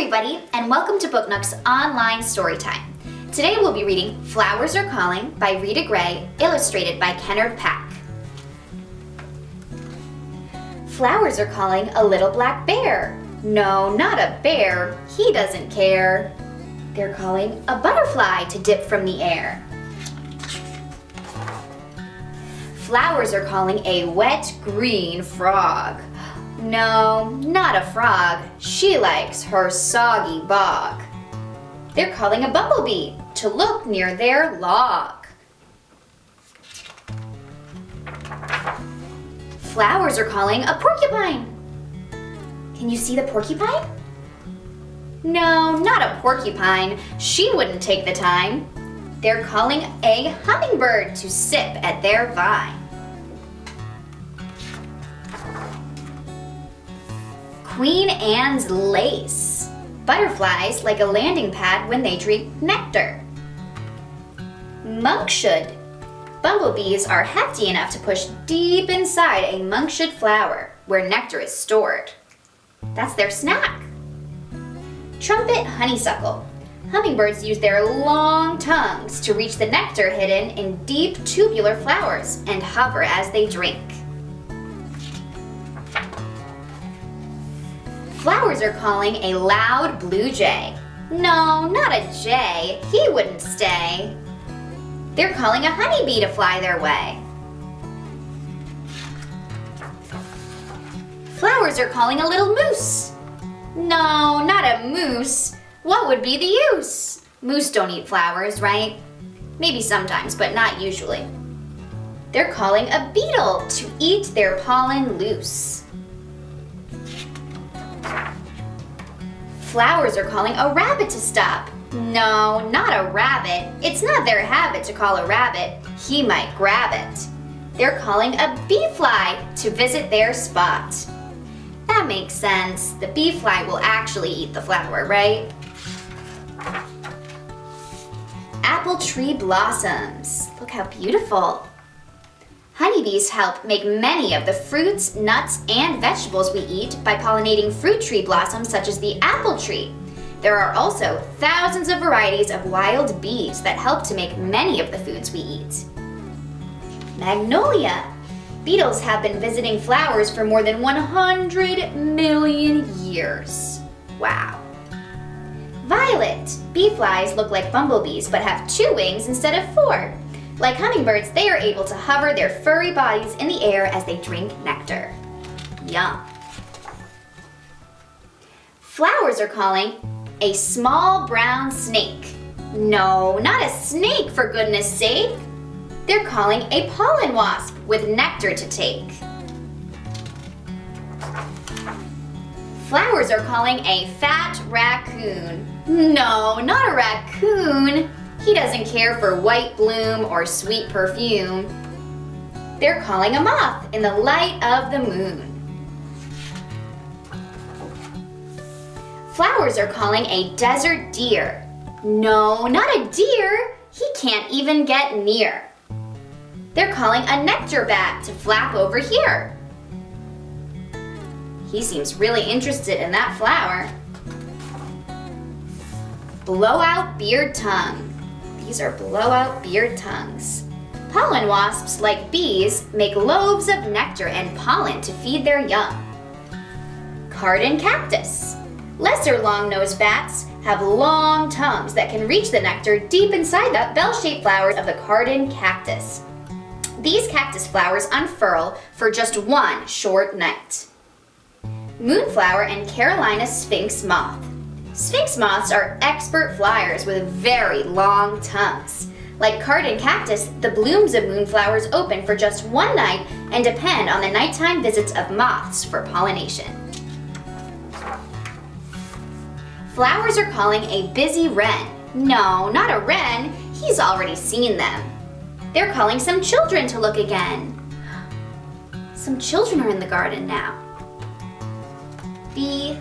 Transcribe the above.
everybody, and welcome to Book Nook's online story time. Today we'll be reading Flowers Are Calling by Rita Gray, illustrated by Kenard Pak. Flowers are calling a little black bear. No, not a bear. He doesn't care. They're calling a butterfly to dip from the air. Flowers are calling a wet green frog. No, not a frog. She likes her soggy bog. They're calling a bumblebee to look near their log. Flowers are calling a porcupine. Can you see the porcupine? No, not a porcupine. She wouldn't take the time. They're calling a hummingbird to sip at their vine. Queen Anne's lace. Butterflies like a landing pad when they drink nectar. Monkshood. Bumblebees are hefty enough to push deep inside a monkshood flower where nectar is stored. That's their snack. Trumpet honeysuckle. Hummingbirds use their long tongues to reach the nectar hidden in deep tubular flowers and hover as they drink. Flowers are calling a loud blue jay. No, not a jay. He wouldn't stay. They're calling a honeybee to fly their way. Flowers are calling a little moose. No, not a moose. What would be the use? Moose don't eat flowers, right? Maybe sometimes, but not usually. They're calling a beetle to eat their pollen loose. Flowers are calling a rabbit to stop. No, not a rabbit. It's not their habit to call a rabbit. He might grab it. They're calling a bee fly to visit their spot. That makes sense. The bee fly will actually eat the flower, right? Apple tree blossoms. Look how beautiful. Honeybees help make many of the fruits, nuts, and vegetables we eat by pollinating fruit tree blossoms such as the apple tree. There are also thousands of varieties of wild bees that help to make many of the foods we eat. Magnolia. Beetles have been visiting flowers for more than 100 million years. Wow. Violet. Bee flies look like bumblebees but have two wings instead of four. Like hummingbirds, they are able to hover their furry bodies in the air as they drink nectar. Yum. Flowers are calling a small brown snake. No, not a snake for goodness sake. They're calling a pollen wasp with nectar to take. Flowers are calling a fat raccoon. No, not a raccoon. He doesn't care for white bloom or sweet perfume. They're calling a moth in the light of the moon. Flowers are calling a desert deer. No, not a deer. He can't even get near. They're calling a nectar bat to flap over here. He seems really interested in that flower. Blowout beard tongue. These are blowout beard tongues. Pollen wasps, like bees, make loaves of nectar and pollen to feed their young. Cardon cactus. Lesser long-nosed bats have long tongues that can reach the nectar deep inside the bell-shaped flowers of the cardon cactus. These cactus flowers unfurl for just one short night. Moonflower and Carolina sphinx moth. Sphinx moths are expert flyers with very long tongues. Like cardon cactus, the blooms of moonflowers open for just one night and depend on the nighttime visits of moths for pollination. Flowers are calling a busy wren. No, not a wren. He's already seen them. They're calling some children to look again. Some children are in the garden now. Bee